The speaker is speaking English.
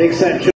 exception.